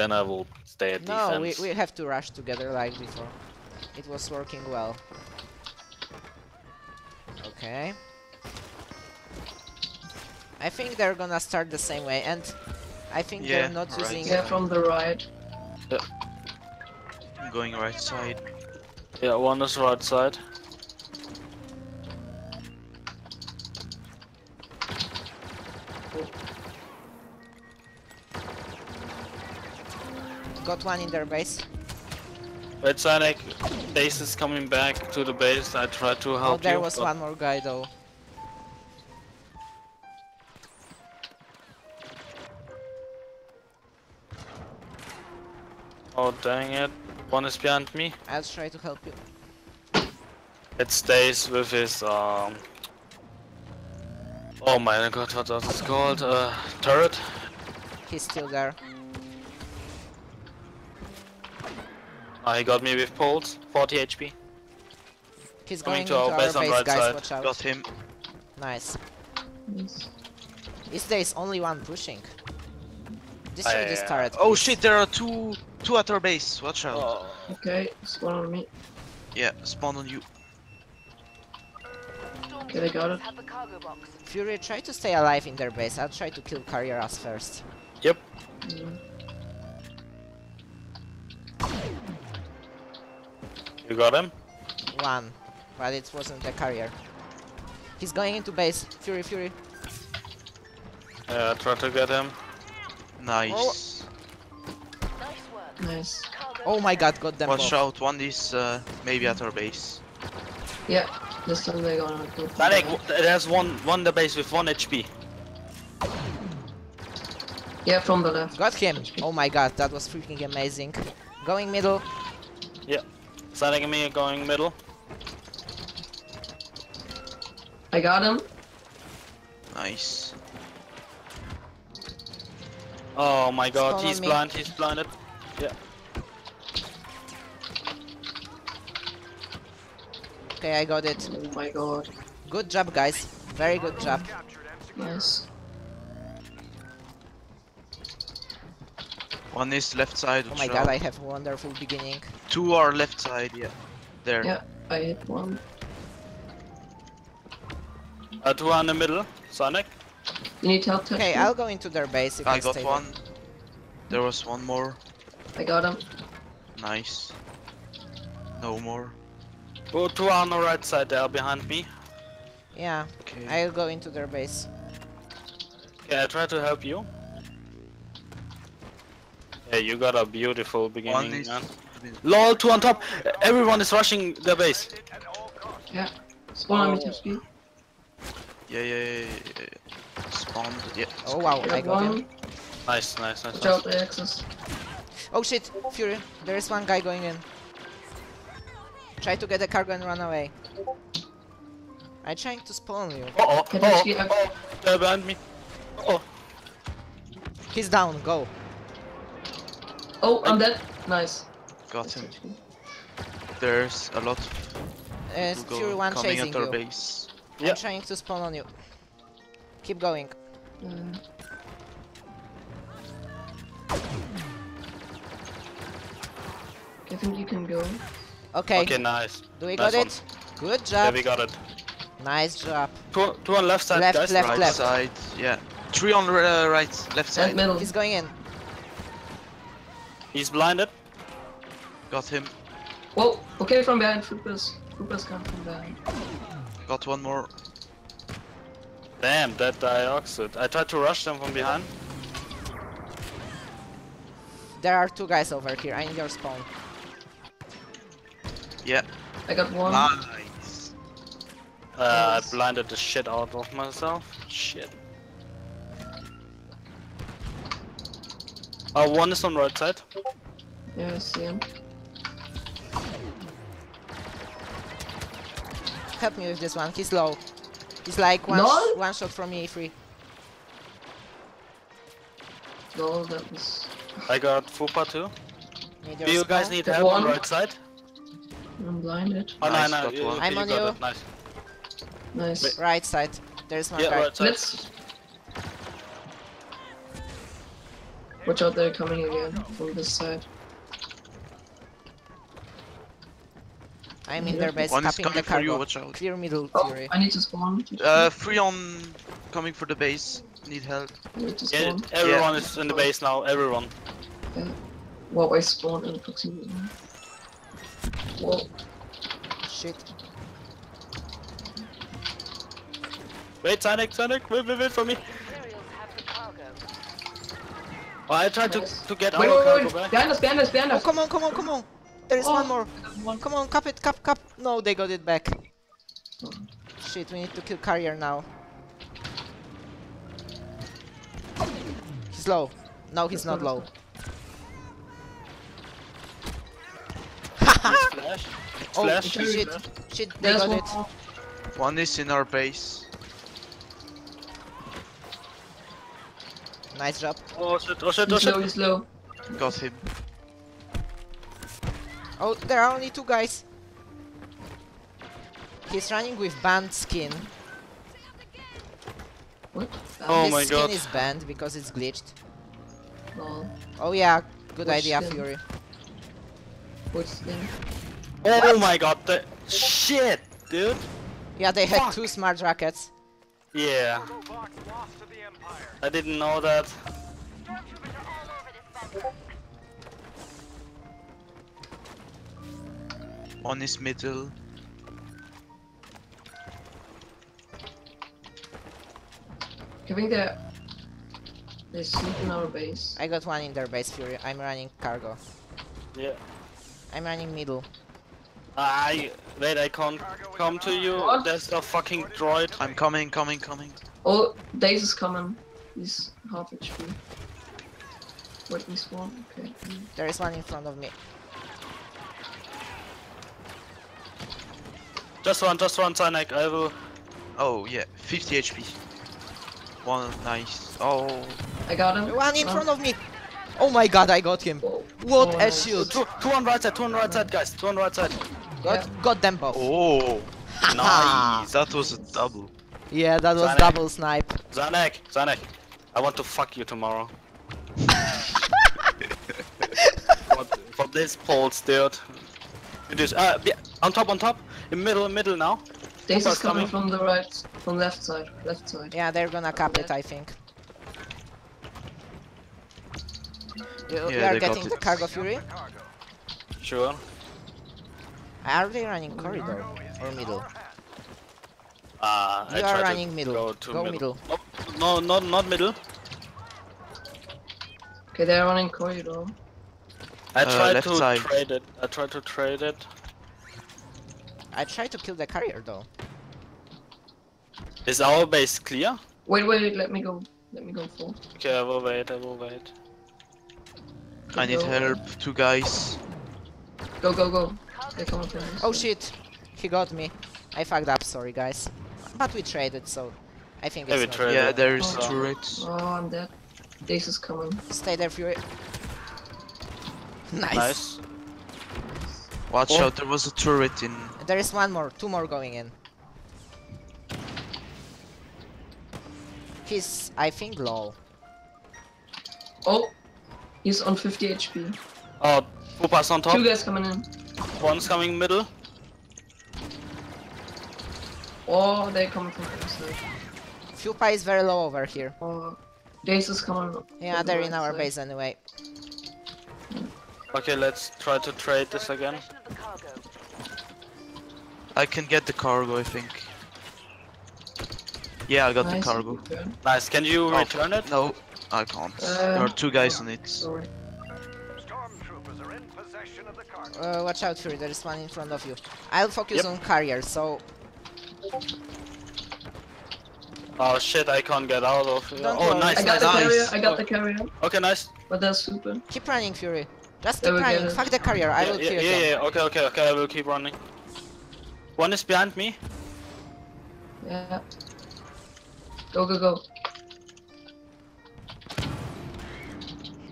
then I will stay at No, we, defense. we have to rush together like before. It was working well. Okay. I think they're gonna start the same way, and I think Yeah, they're not right. using. Yeah, from the right. I'm going right side. Yeah, one is right side. Got one in their base. Wait, Sonic, base is coming back to the base. I try to help. Oh, there you. was one more guy though. Oh dang it! One is behind me. I'll try to help you. It stays with his um. Oh my god, what was it called? Uh, turret. He's still there. Ah, he got me with poles. 40 HP. He's Coming going to into our our base on base, right guys. side. Watch out. Got him. Nice. Yes. Is there is only one pushing? Destroy yeah, this yeah. turret. Oh please. shit, there are two two at our base. Watch out. Oh. Okay, spawn on me. Yeah, spawn on you. Okay, they got it. Have the cargo box. Fury, try to stay alive in their base. I'll try to kill Carrieras first. Yep. Mm. You got him? One, but it wasn't the carrier. He's going into base. Fury, Fury. Yeah, try to get him. Nice. Nice. Nice. Oh my god, got them Watch both. out, one is uh, maybe at our base. Yeah, this time they gonna go. for that. w- there's one one the base with one HP. Yeah, from the left. Got him. Oh my god, that was freaking amazing. Going middle. Sonic and me are going middle. I got him. Nice. Oh my god, Spawn he's me. blind, he's blinded. Yeah. Okay, I got it. Oh my god. Good job, guys. Very good job. Nice. One is left side. Oh my out. god, I have a wonderful beginning. Two are left side. Yeah. There. Yeah, I hit one. Uh, two are in the middle. Sonic. You need help, touch Okay. I'll go into their base if I I got stay one. There was one more. I got him. Nice. No more. Oh, two are on the right side there behind me. Yeah, Okay. I'll go into their base. Okay, I try to help you. Yeah, you got a beautiful One beginning, is. man. LOL, two on top! Everyone is rushing the base. Yeah, Spawn on me, Oh. touch me. Yeah, yeah, yeah, yeah, yeah. Spawned. Yeah. Oh wow, I Got got him. Nice, nice, nice. Watch nice. out, the access. Oh shit, Fury, there is one guy going in. Try to get the cargo and run away. I'm trying to spawn you. Uh oh, Can oh, I oh, oh, they're behind me. Oh, He's down, go. Oh, I'm dead. Nice. Got him. There's a lot Uh, to Fury 1 coming chasing at our you. base. Yeah. I'm trying to spawn on you. Keep going. Uh, I think you can go. Okay, okay, nice. do we nice got one. it? Good job. Yeah, job. we got it. Nice job. Two, two on left side, Left, guys. left, right left. side. Yeah. Three on uh, right, left side. And side. middle. He's going in. He's blinded. Got him. Whoa, okay, from behind. Troopers. Troopers come from behind. Got one more. Damn, that dioxide. I tried to rush them from behind. There are two guys over here. I need your spawn. Yeah. I got one. Nice. Uh, Nice. I blinded the shit out of myself. Shit. Uh, one is on right side. Yeah, I see him. Help me with this one. He's low. He's like one, Lol? sh one shot from me free. No, that was. I got Fupa too. Need Do you guys need Got help on one. right side? I'm blinded. Oh Nice, no, no, you, I'm you on you. Nice. Nice. Right side. There's one Yeah, guy. right side. Let's. Watch out, they're coming again from this side. I'm in their base, One is coming for you, watch out. Clear middle, Oh, I need to spawn. Uh, three on coming for the base. Need help. Need to Yeah, spawn. everyone is in the base now. Everyone. Whoa, I spawned in proximity. Whoa, Shit. Wait, Sonic, Sonic, wait, wait, wait for me. Imperials have the cargo. Oh, I tried to, to get wait, our wait, cargo wait, back. behind us, behind us, behind Oh, us. come on, come on, come on. There is Oh. one more. One. Come on, cap it, cap, cap. No, they got it back. Shit, we need to kill carrier now. He's low. No, he's not low. Haha! Flash. Oh, flash. shit. Shit, they There's got one it. One is in our base. Nice job. Oh shit, oh shit, oh He's low, he's low. Got him. Oh, there are only two guys. He's running with banned skin. What? Oh His my skin god. is banned because it's glitched. Oh, Oh yeah, good Which idea, skin? Fury. what's thing? Oh my god, the shit, dude. Yeah, they had two smart rockets. Yeah. I didn't know that. Stormtroopers are all over this bunker. One is middle. I think they're they sleep in our base. I got one in their base, Fury. I'm running cargo. Yeah. I'm running middle. I wait, I can't come to you. What? There's a fucking droid. I'm coming, coming, coming. Oh, Daze is coming. He's half HP. Wait, we spawn. Okay. There is one in front of me. Just one, just one, Sonic. I will. Oh yeah, 50 HP. One nice. Oh, I got him. One in Run. front of me! Oh my god, I got him! Whoa. What Oh, a nice. shield! Two, two on right side, two on right side, guys. Two on right side. Got, got them both. oh, nice. That was a double. Yeah, that was Sonic. double snipe. Zanek, Zanek. I want to fuck you tomorrow. for, for this pulse, dude. It is. Uh, yeah, on top, on top. In middle, in middle now. Daze is coming coming. from the right, from left side, left side. Yeah, they're gonna cap it, I think. You, you Yeah, are they got getting the cargo fury? Sure. Are they running corridor or middle? Uh, I You try are to running middle. Go, to Go middle. No, no, not not middle. Okay, they're running corridor. I Uh, tried left to side. trade it. I tried to trade it. I tried to kill the carrier though. Is our base clear? Wait, wait, let me go. Let me go full. Okay, I will wait. I will wait. I need Go. help. Two guys. Go, go, go. They're coming from this Oh shit! He got me. I fucked up, sorry guys. But we traded, so I think Yeah, it's we not- traded. Yeah, there is Oh. turrets. Oh, I'm dead. Daze is coming. Stay there, Fury. Nice. Nice. Watch Oh. out, there was a turret in. There is one more, two more going in. He's, I think, low. Oh, he's on 50 HP. Oh, Pupa's uh, on top. Two guys coming in. One's coming middle. Oh, they're coming from the other side. Fupa is very low over here. Oh, Daze is coming. Yeah, they're in our side. base anyway. Okay, let's try to trade this again. Possession of the cargo. I can get the cargo, I think. Yeah, I got Nice, the cargo. good. Nice. Can you Oh, return it? No, I can't. Uh, there are two guys on it. Sorry. Stormtroopers are in possession of the cargo. Uh, watch out, Fury, there is one in front of you. I'll focus Yep. on carrier, so Oh shit, I can't get out of here. Don't Oh, worry. nice, I got nice. the nice. carrier. I got the carrier. Okay, nice. But that's super. keep running, Fury. Just keep running. Fuck the carrier, I yeah, will yeah, kill yeah, them. yeah, okay, okay, okay, I will keep running. One is behind me. Yeah. Go, go, go.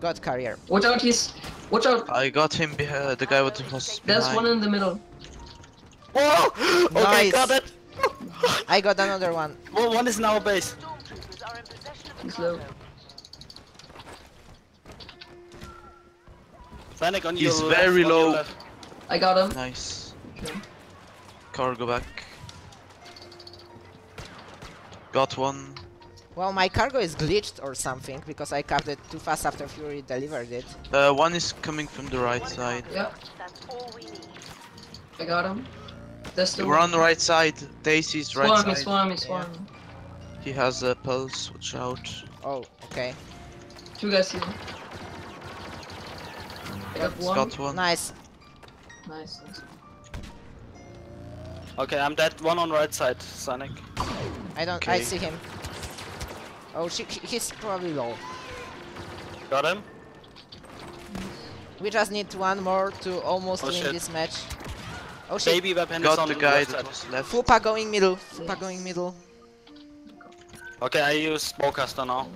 Got carrier. Watch out, he's. Watch out. I got him behind the guy with the was There's behind. one in the middle. Oh! Okay, Nice. got it. I got another one. Well, one is now our base. Stormtroopers are in possession of the He's low. cargo. Panic on He's your very on your low. left. I got him. Nice. Okay. Cargo back. Got one. Well, my cargo is glitched or something because I carved it too fast after Fury delivered it. Uh, one is coming from the right side. Yeah, That's all we need. I got him. That's the We're on the right side. Daisy's right Swarm side. swarm me, swarm me. He has a pulse. Watch out. Oh, okay. Two guys here. I got one. got one. Nice. Nice, nice. Okay, I'm dead. One on right side, Sonic. I don't. I see him. Oh, she, he's probably low. Got him? We just need one more to almost Oh, win shit. this match. Oh shit. Baby weapon is Got on the the guy left that was left. Fupa going middle. Fupa Yes. going middle. Okay, I use Bowcaster now.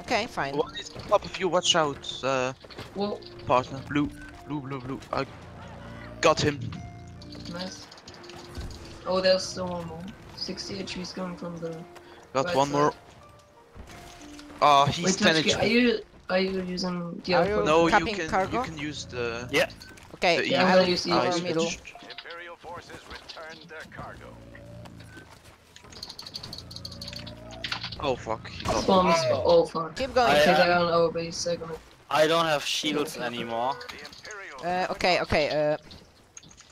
Okay, fine. One is on top of you. Watch out, uh, Whoa, partner. Blue, blue, blue, blue. I got him. nice. Oh, there's still one more. 60 HP is coming from the. Got Right one side. more. Ah, he's Wait, 10 Tetchki, are you are you using the Are other? No, you can cargo? you can use the. Okay, the Yeah, I'm I'll gonna use the go eyes middle. Switch. Imperial forces returned their cargo. Oh fuck. He got Spawn me. Oh fuck. Keep going. I, Okay, uh, they're on our base. They're gonna. I don't have shields anymore. The Imperial Uh, okay, okay. Uh,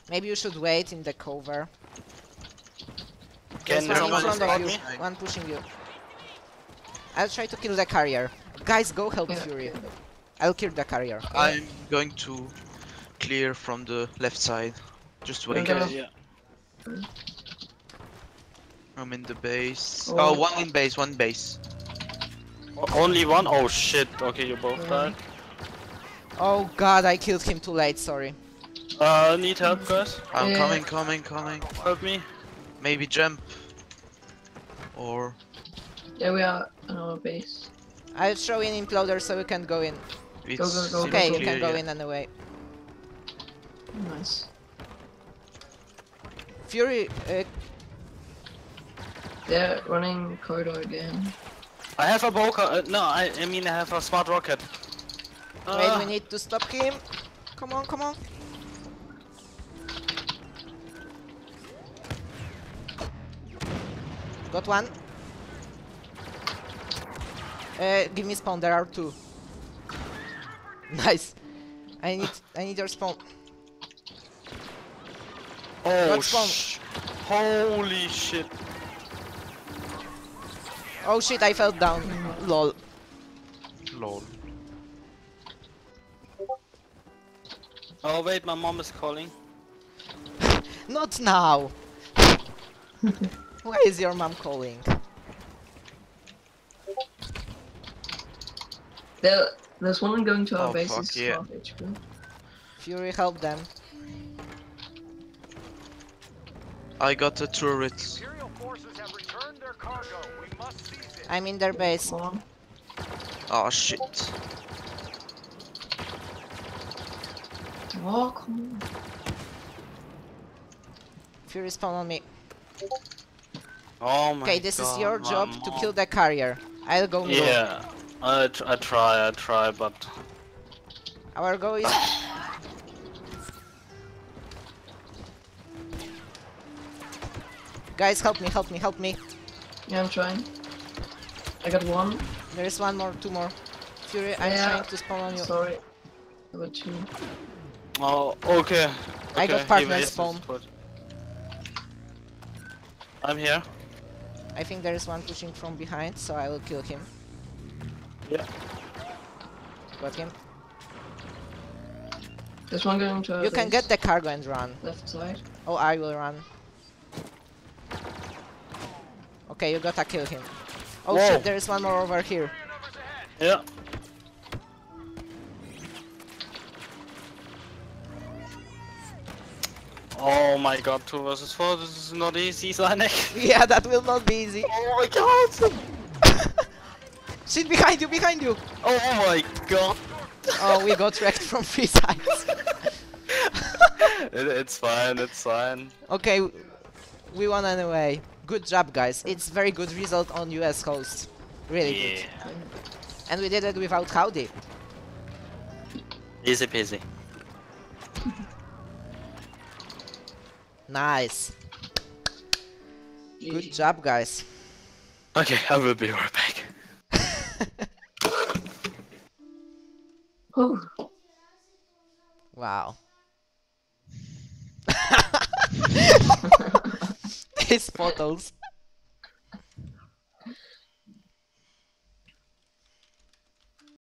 maybe you should wait in the cover. Can one in someone front of you. me? One pushing you. I'll try to kill the carrier. Guys, go help Yeah. Fury. I'll kill the carrier. I'm going to clear from the left side. Just wait. Okay. Okay, yeah. I'm in the base. Oh. Oh, one in base, one base. Only one? Oh shit. Okay, you both died. Oh god, I killed him too late. Sorry. Uh, need help, guys? I'm Yeah. coming, coming, coming. Help me. Maybe jump. Or Yeah, we are on our base. I'll throw in imploder so we can go in. it's go, go, seems Okay, you clear, can go yeah. in anyway. Nice. Fury, uh, They're running corridor again. I have a Bowca. Uh, no, I, I mean I have a smart rocket. wait, Ah, we need to stop him. Come on, come on. Got one. Uh, give me spawn. There are two. Nice. I need, I need your spawn. Oh, got spawn. sh holy shit. Oh shit, I fell down. Lol. Lol. Oh wait, my mom is calling. Not now. Why is your mom calling? There, there's one going to our Oh, base. fuck, yeah. 12 HP. Fury, help them. I got a turret. Imperial forces have returned their cargo. We must seize it. I'm in their base. Oh shit. Oh, come on. Ah, Fury spawn on me. Oh my Okay, this is your my job to kill the carrier. I'll go middle. Yeah, I, tr I try, I try, but Our goal is... Guys, help me, help me, help me. Yeah, I'm trying. I got one. There is one more, two more. Fury, I'm Yeah. trying to spawn on you. Sorry. I got two. oh, okay. I got okay, partner he wasted spawn. I'm here. I think there is one pushing from behind, so I will kill him. Yeah. Got him. There's one going to You can base. get the cargo and run. left side. Oh, I will run. Okay, you gotta kill him. Oh Whoa. shit, there is one more over here. Yeah. Oh my god, 2 versus 4, this is not easy, Sonic. yeah, that will not be easy. Oh my god! Shit, behind you, behind you! Oh my god! Oh, we got wrecked from three sides. It, it's fine, it's fine. Okay, we won anyway good job, guys. It's very good result on US host. Really yeah. good. And we did it without Howdy. Easy peasy. nice. Good job, guys. Okay, I will be right back. wow. These photos.